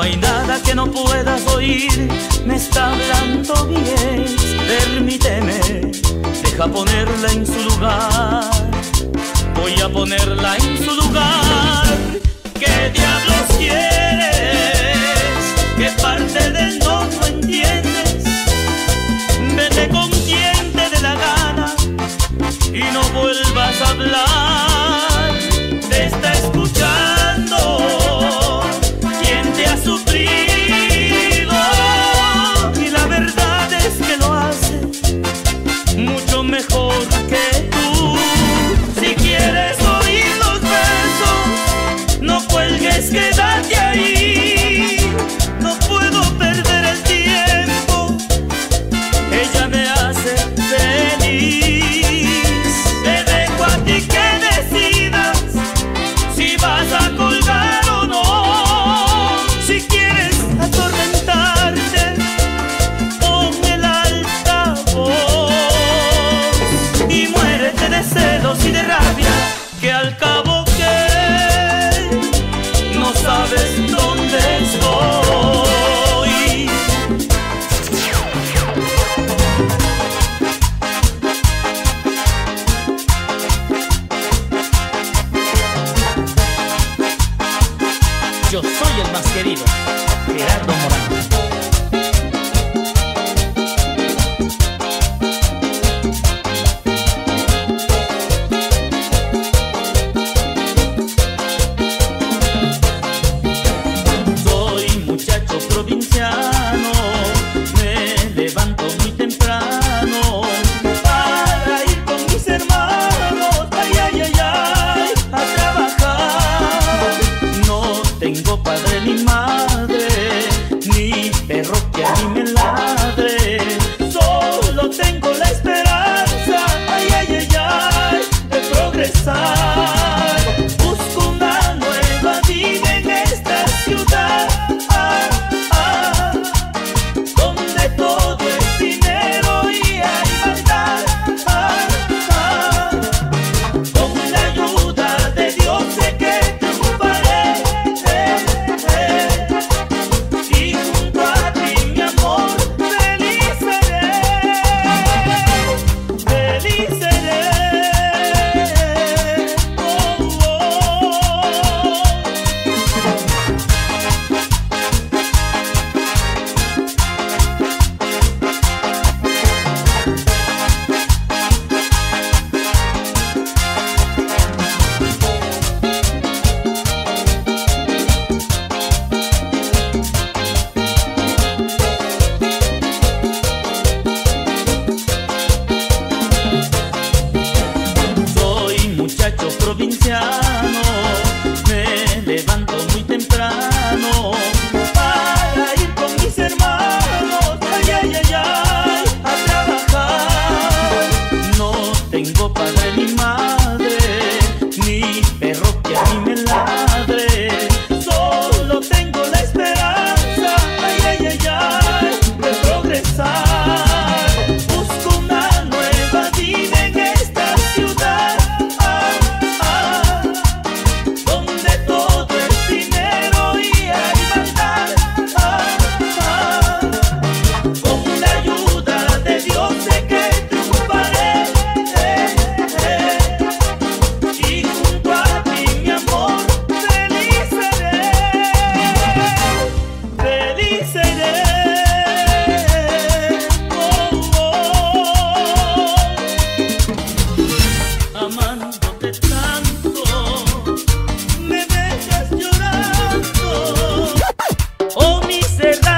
No hay nada que no puedas oír, me está hablando bien. Permíteme, deja ponerla en su lugar. Voy a ponerla en su lugar. ¿Qué diablos quieres? ¿Qué parte del no no entiendes? Vete con quien te dé la gana y no vuelvas a hablar. yo soy el más querido, Gerardo Morán. cerrar.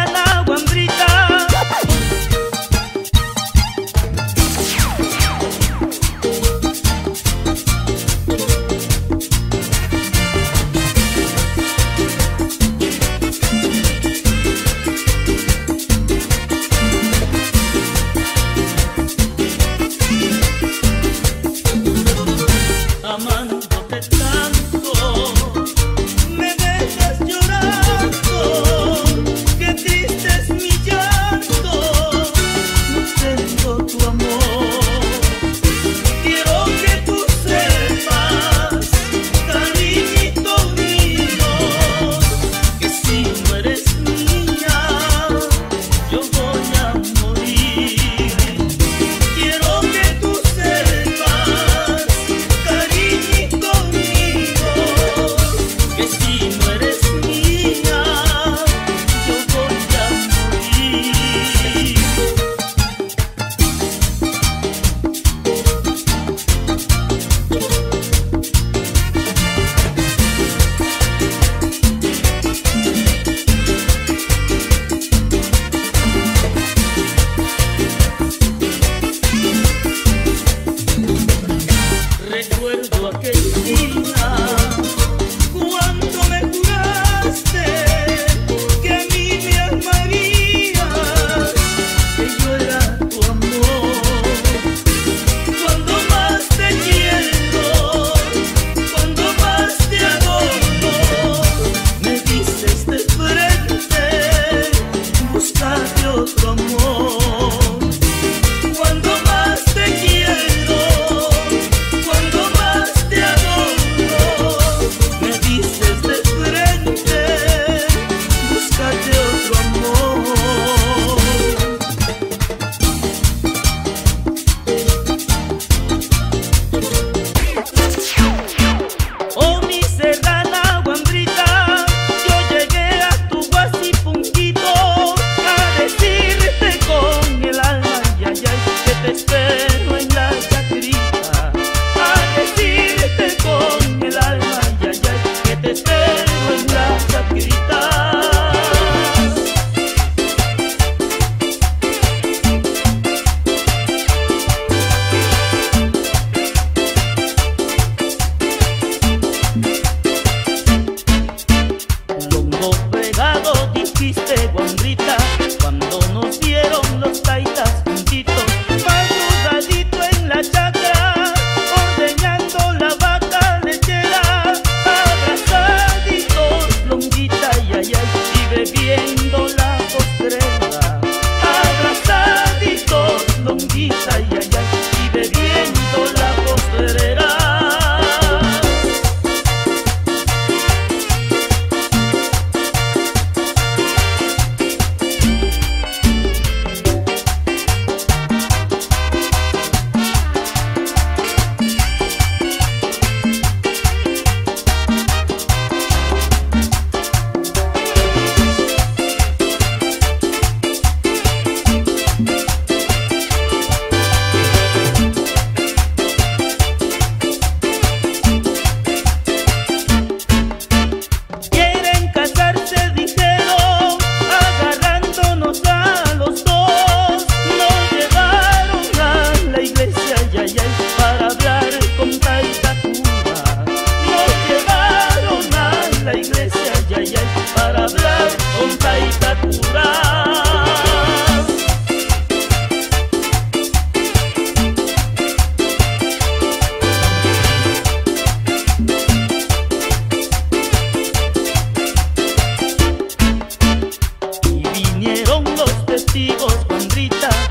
Rita.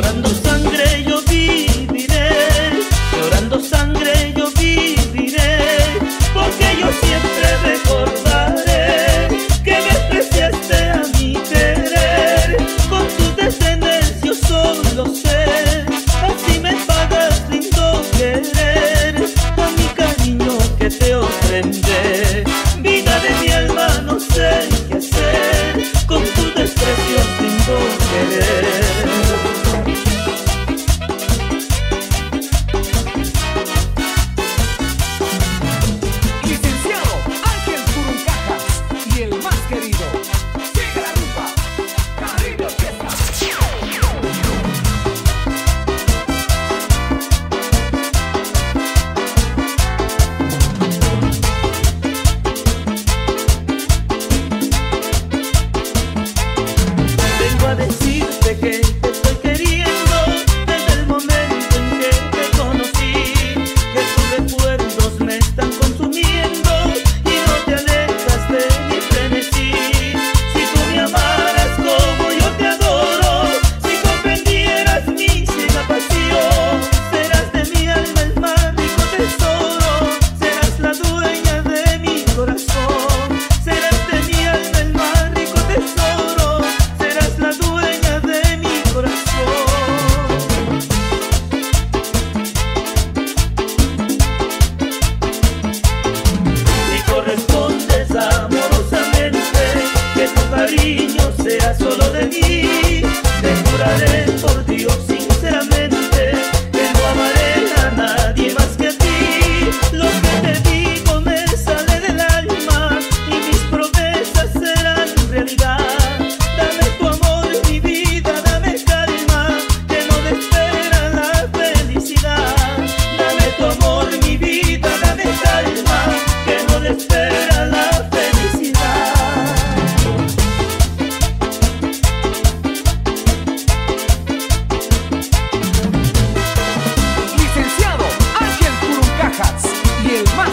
Sea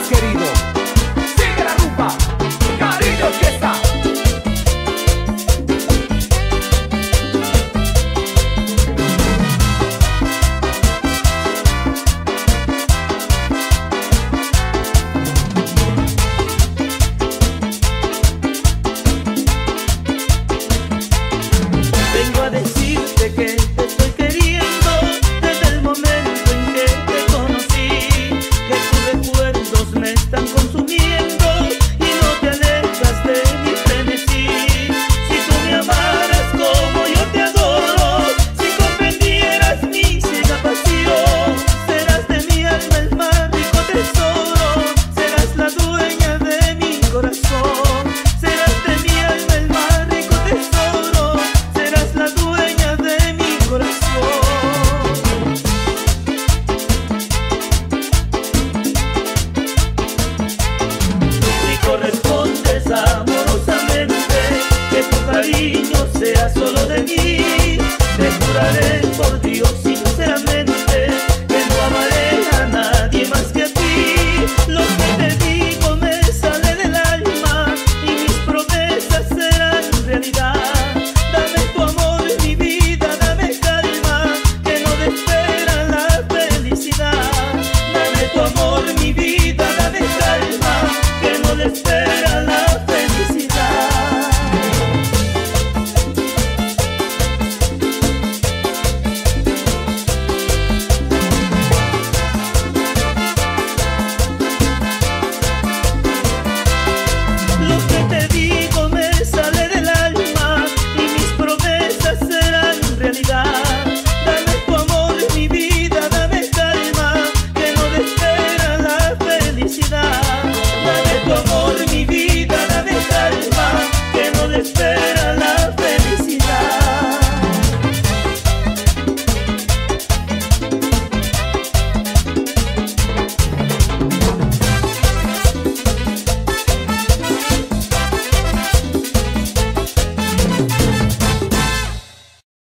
querido.